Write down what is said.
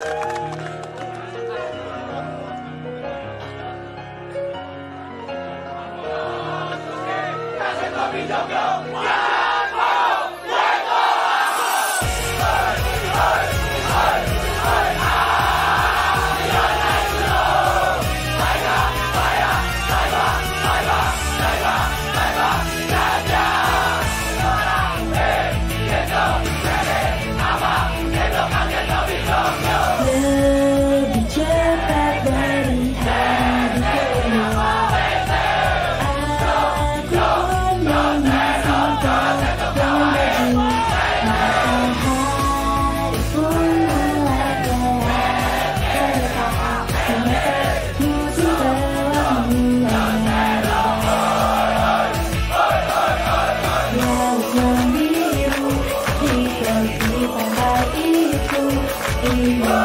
Lebih di